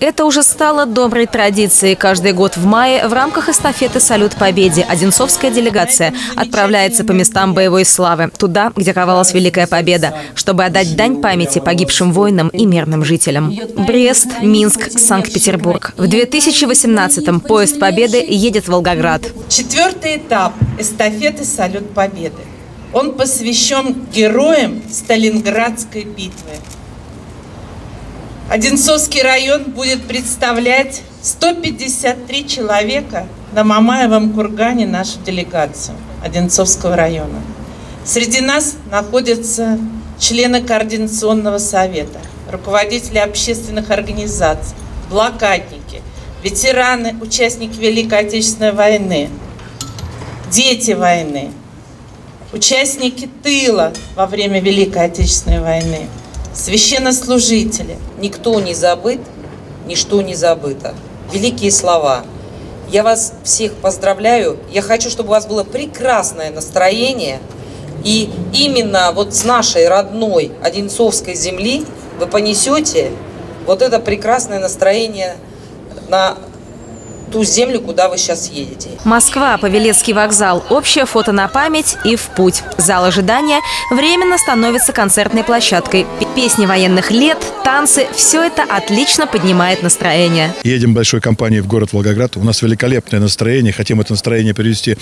Это уже стало доброй традицией. Каждый год в мае в рамках эстафеты «Салют Победе» Одинцовская делегация отправляется по местам боевой славы, туда, где ковалась Великая Победа, чтобы отдать дань памяти погибшим воинам и мирным жителям. Брест, Минск, Санкт-Петербург. В 2018-м поезд Победы едет в Волгоград. Четвертый этап эстафеты «Салют Победы». Он посвящен героям Сталинградской битвы. Одинцовский район будет представлять 153 человека на Мамаевом кургане нашу делегацию Одинцовского района. Среди нас находятся члены Координационного совета, руководители общественных организаций, блокадники, ветераны, участники Великой Отечественной войны, дети войны, участники тыла во время Великой Отечественной войны – священнослужители. Никто не забыт, ничто не забыто. Великие слова. Я вас всех поздравляю. Я хочу, чтобы у вас было прекрасное настроение. И именно вот с нашей родной Одинцовской земли вы понесете вот это прекрасное настроение на ту землю, куда вы сейчас едете. Москва, Павелецкий вокзал, общее фото на память и в путь. Зал ожидания временно становится концертной площадкой. Песни военных лет, танцы – все это отлично поднимает настроение. Едем большой компанией в город Волгоград. У нас великолепное настроение. Хотим это настроение перевести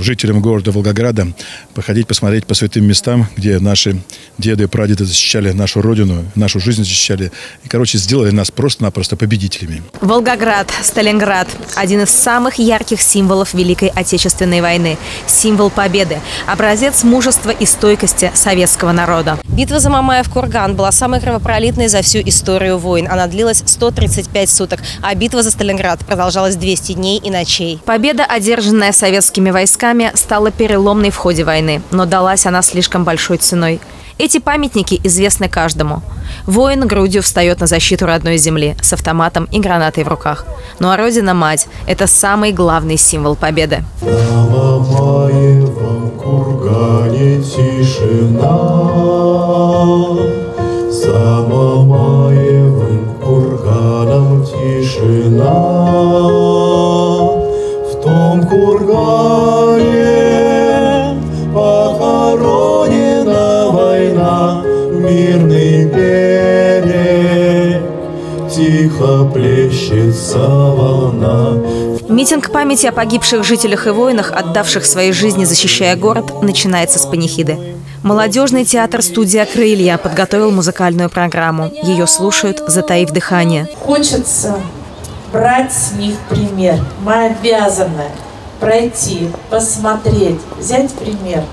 жителям города Волгограда. Походить, посмотреть по святым местам, где наши деды и прадеды защищали нашу родину, нашу жизнь защищали. И, короче, сделали нас просто-напросто победителями. Волгоград, Сталинград, один из самых ярких символов Великой Отечественной войны. Символ победы. Образец мужества и стойкости советского народа. Битва за Мамаев курган была самой кровопролитной за всю историю войн. Она длилась 135 суток, а битва за Сталинград продолжалась 200 дней и ночей. Победа, одержанная советскими войсками, стала переломной в ходе войны, но далась она слишком большой ценой. Эти памятники известны каждому. Воин грудью встает на защиту родной земли с автоматом и гранатой в руках. Ну а Родина-Мать – это самый главный символ победы. На Мамаевом кургане тишина, тихо плещется волна. Митинг памяти о погибших жителях и воинах, отдавших свои жизни, защищая город, начинается с панихиды. Молодежный театр «Студия Крылья» подготовил музыкальную программу. Ее слушают, затаив дыхание. Хочется брать с них пример. Мы обязаны пройти, посмотреть, взять пример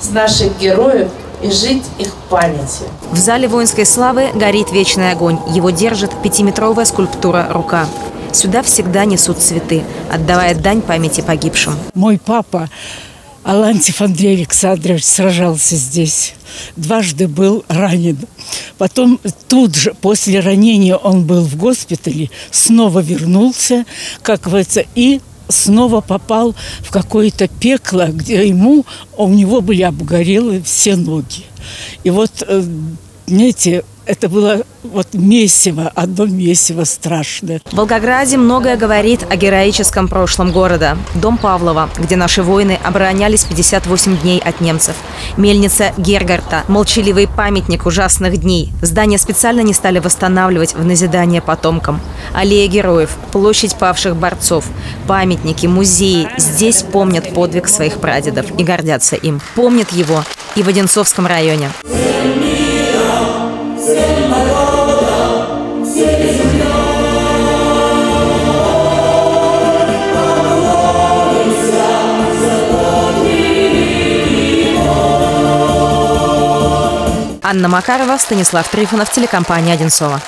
с наших героев и жить их памятью. В зале воинской славы горит вечный огонь. Его держит пятиметровая скульптура «Рука». Сюда всегда несут цветы, отдавая дань памяти погибшим. Мой папа Алантьев Андрей Александрович сражался здесь. Дважды был ранен. Потом тут же, после ранения, он был в госпитале, снова вернулся, как говорится, и снова попал в какое-то пекло, где ему, у него были обгорелы все ноги. И вот, э, знаете, это было вот месиво, одно месиво страшное. В Волгограде многое говорит о героическом прошлом города. Дом Павлова, где наши воины оборонялись 58 дней от немцев. Мельница Гергарта, молчаливый памятник ужасных дней. Здание специально не стали восстанавливать в назидание потомкам. Аллея героев, площадь павших борцов, памятники, музеи. Здесь помнят подвиг своих прадедов и гордятся им. Помнят его и в Одинцовском районе. Анна Макарова, Станислав Трифонов, телекомпания «Одинцова».